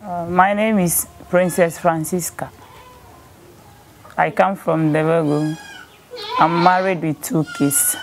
Uh, my name is Princess Francisca. I come from Devego. I'm married with two kids.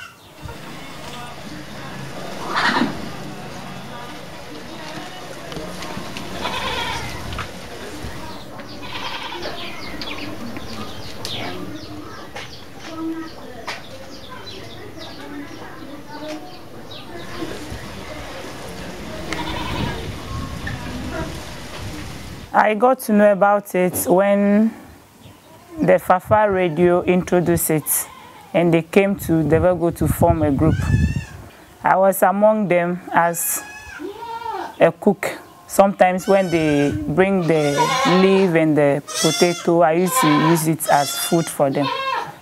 I got to know about it when the Fafaa radio introduced it and they came to Devego to form a group. I was among them as a cook. Sometimes when they bring the leaf and the potato, I used to use it as food for them.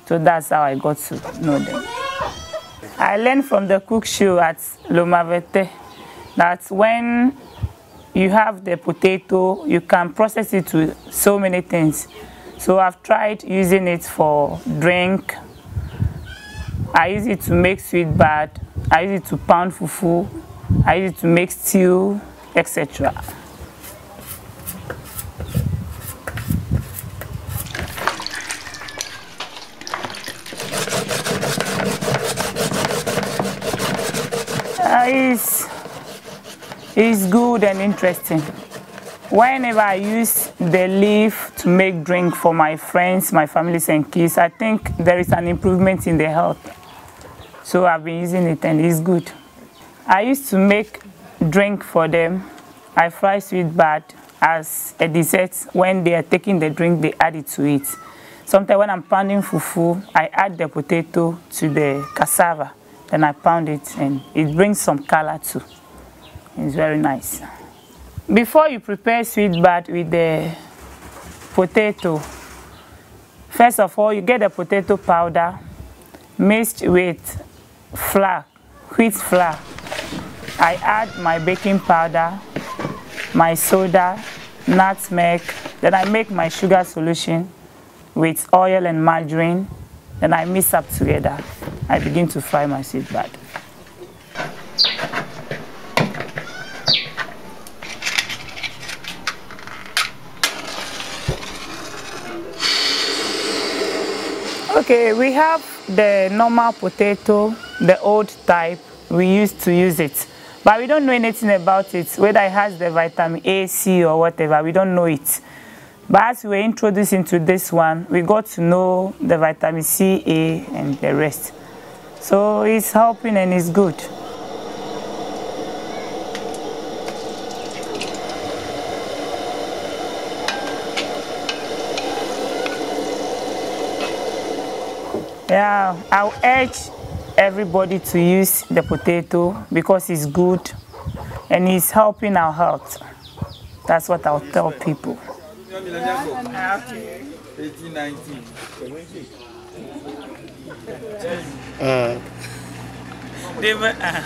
So that's how I got to know them. I learned from the cook show at Lume Avete that when you have the potato, you can process it to so many things. So I've tried using it for drink. I use it to make sweet bad. I use it to pound fufu. I use it to make stew, etc. Uh, it's good and interesting. Whenever I use the leaf to make drink for my friends, my families and kids, I think there is an improvement in their health. So I've been using it and it's good. I used to make drink for them. I fry sweet bad as a dessert. When they are taking the drink, they add it to it. Sometimes when I'm pounding fufu, I add the potato to the cassava. Then I pound it and it brings some color too. It's very nice. Before you prepare sweet bad with the potato, first of all, you get the potato powder mixed with flour, wheat flour. I add my baking powder, my soda, nutmeg, then I make my sugar solution with oil and margarine, then I mix up together. I begin to fry my sweet bad. Okay, we have the normal potato, the old type. We used to use it. But we don't know anything about it, whether it has the vitamin A, C, or whatever. We don't know it. But as we were introduced into this one, we got to know the vitamin C, A, and the rest. So it's helping and it's good. Yeah, I'll urge everybody to use the potato because it's good and it's helping our health. That's what I'll tell people. Uh, David, uh,